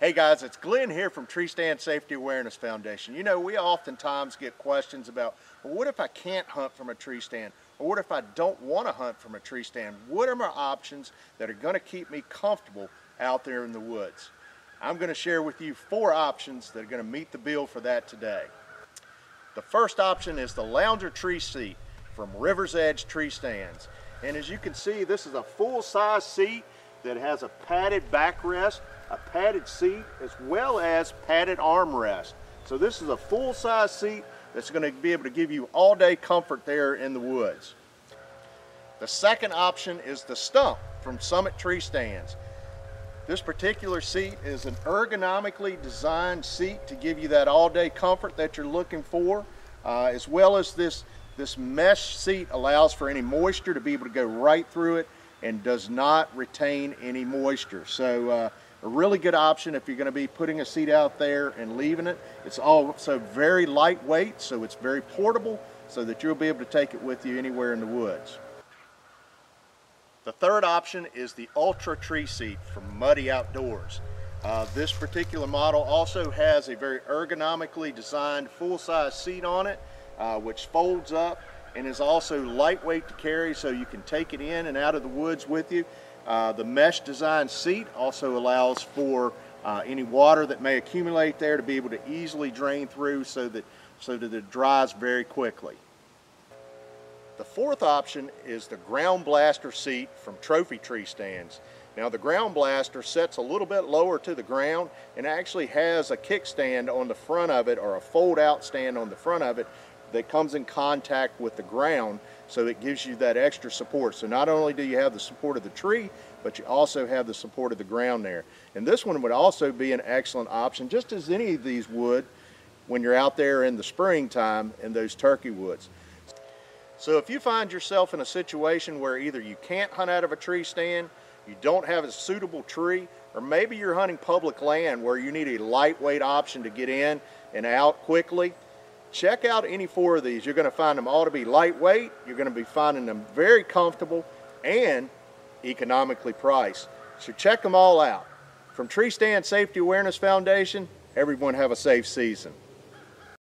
Hey guys, it's Glenn here from Tree Stand Safety Awareness Foundation. You know, we oftentimes get questions about, well, what if I can't hunt from a tree stand? Or what if I don't want to hunt from a tree stand? What are my options that are going to keep me comfortable out there in the woods? I'm going to share with you four options that are going to meet the bill for that today. The first option is the Lounger Tree Seat from River's Edge Tree Stands. And as you can see, this is a full-size seat that has a padded backrest a padded seat as well as padded armrest. So this is a full-size seat that's going to be able to give you all-day comfort there in the woods. The second option is the stump from Summit Tree Stands. This particular seat is an ergonomically designed seat to give you that all-day comfort that you're looking for, uh, as well as this, this mesh seat allows for any moisture to be able to go right through it and does not retain any moisture. So uh, a really good option if you're going to be putting a seat out there and leaving it. It's also very lightweight, so it's very portable, so that you'll be able to take it with you anywhere in the woods. The third option is the Ultra Tree Seat from Muddy Outdoors. Uh, this particular model also has a very ergonomically designed full-size seat on it, uh, which folds up and is also lightweight to carry so you can take it in and out of the woods with you. Uh, the mesh design seat also allows for uh, any water that may accumulate there to be able to easily drain through so that, so that it dries very quickly. The fourth option is the Ground Blaster seat from Trophy Tree Stands. Now the Ground Blaster sets a little bit lower to the ground and actually has a kickstand on the front of it or a fold out stand on the front of it that comes in contact with the ground so it gives you that extra support. So not only do you have the support of the tree, but you also have the support of the ground there. And this one would also be an excellent option, just as any of these would when you're out there in the springtime in those turkey woods. So if you find yourself in a situation where either you can't hunt out of a tree stand, you don't have a suitable tree, or maybe you're hunting public land where you need a lightweight option to get in and out quickly, check out any four of these. You're going to find them all to be lightweight. You're going to be finding them very comfortable and economically priced. So check them all out. From Tree Stand Safety Awareness Foundation, everyone have a safe season.